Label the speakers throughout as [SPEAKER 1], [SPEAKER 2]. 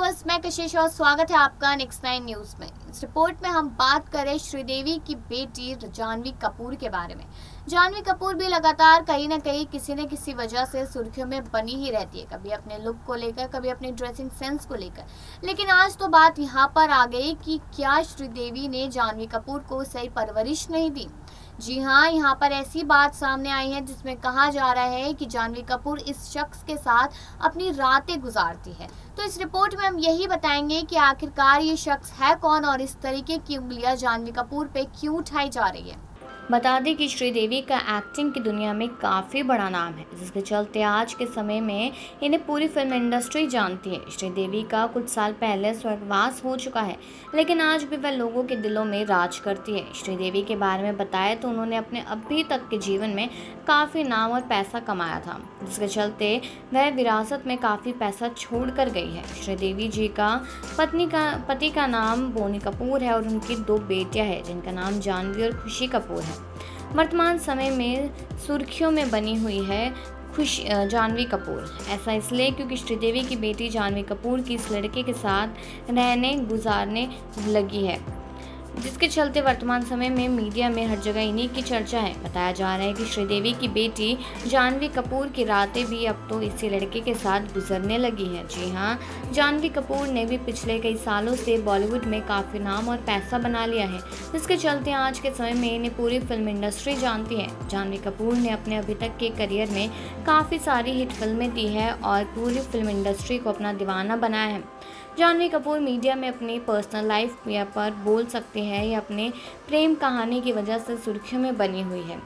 [SPEAKER 1] बहुत स्वागत है आपका नेक्स्ट नाइन न्यूज़ में। इस रिपोर्ट में हम बात करें श्रीदेवी की बेटी जानवी कपूर के बारे में। जानवी कपूर भी लगातार कहीं ना कहीं किसी न किसी वजह से सुर्खियों में बनी ही रहती है, कभी अपने लुक को लेकर, कभी अपने ड्रेसिंग सेंस को लेकर। लेकिन आज तो बात यहाँ पर आ गई कि क्या श्रीदेवी ने जानवी कपूर को सही परवरिश नहीं दी? जी हाँ यहाँ पर ऐसी बात सामने आई है जिसमें कहा जा रहा है कि जानवी कपूर इस शख्स के साथ अपनी रातें गुजारती है। तो इस रिपोर्ट में हम यही बताएँगे कि आखिरकार ये शख्स है कौन और इस तरीके की उंगलियाँ जानवी कपूर पे क्यों उठाई जा रही है।
[SPEAKER 2] बता दें कि श्रीदेवी का एक्टिंग की दुनिया में काफ़ी बड़ा नाम है, जिसके चलते आज के समय में इन्हें पूरी फ़िल्म इंडस्ट्री जानती है। श्रीदेवी का कुछ साल पहले स्वर्गवास हो चुका है, लेकिन आज भी वह लोगों के दिलों में राज करती है। श्रीदेवी के बारे में बताया तो उन्होंने अपने अभी तक के जीवन में काफ़ी नाम और पैसा कमाया था, जिसके चलते वह विरासत में काफ़ी पैसा छोड़ कर गई है। श्रीदेवी जी का पत्नी का, पति का नाम बोनी कपूर है और उनकी दो बेटियाँ हैं, जिनका नाम जानवी और खुशी कपूर है। वर्तमान समय में सुर्खियों में बनी हुई है खुश जानवी कपूर। ऐसा इसलिए क्योंकि श्रीदेवी की बेटी जानवी कपूर की इस लड़के के साथ रहने, गुजारने लगी है। जिसके चलते वर्तमान समय में मीडिया में हर जगह इन्हीं की चर्चा है। बताया जा रहा है कि श्रीदेवी की बेटी जानवी कपूर की रातें भी अब तो इसी लड़के के साथ गुजरने लगी है। जी हाँ जानवी कपूर ने भी पिछले कई सालों से बॉलीवुड में काफ़ी नाम और पैसा बना लिया है। जिसके चलते आज के समय में इन्हें पूरी फ़िल्म इंडस्ट्री जानती है। जानवी कपूर ने अपने अभी तक के करियर में काफ़ी सारी हिट फ़िल्में दी है और पूरी फ़िल्म इंडस्ट्री को अपना दीवाना बनाया है। जानवी कपूर मीडिया में अपनी पर्सनल लाइफ या पर बोल सकते हैं या अपने प्रेम कहानी की वजह से सुर्खियों में बनी हुई है।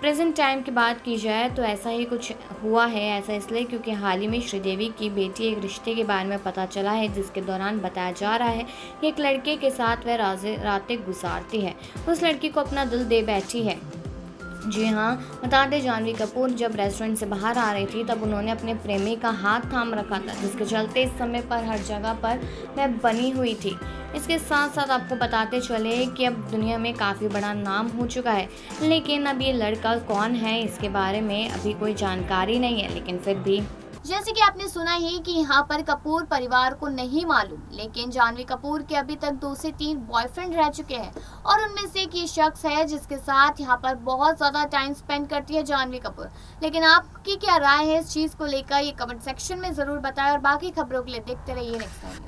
[SPEAKER 2] प्रेजेंट टाइम की बात की जाए तो ऐसा ही कुछ हुआ है, ऐसा इसलिए क्योंकि हाल ही में श्रीदेवी की बेटी एक रिश्ते के बारे में पता चला है, जिसके दौरान बताया जा रहा है कि एक लड़के के साथ वह रातें गुजारती है। उस लड़की को अपना दिल दे बैठी है। जी हाँ बता दें जानवी कपूर जब रेस्टोरेंट से बाहर आ रही थी, तब उन्होंने अपने प्रेमी का हाथ थाम रखा था, जिसके चलते इस समय पर हर जगह पर वह बनी हुई थी। इसके साथ साथ आपको बताते चले कि अब दुनिया में काफ़ी बड़ा नाम हो चुका है, लेकिन अब ये लड़का कौन है, इसके बारे में अभी कोई जानकारी नहीं है, लेकिन फिर भी
[SPEAKER 1] जैसे कि आपने सुना ही कि यहाँ पर कपूर परिवार को नहीं मालूम, लेकिन जानवी कपूर के अभी तक दो से तीन बॉयफ्रेंड रह चुके हैं और उनमें से एक ये शख्स है जिसके साथ यहाँ पर बहुत ज़्यादा टाइम स्पेंड करती है जानवी कपूर। लेकिन आपकी क्या राय है इस चीज़ को लेकर? ये कमेंट सेक्शन में ज़रूर बताए और बाकी खबरों के लिए देखते रहिए नेक्स्ट टाइम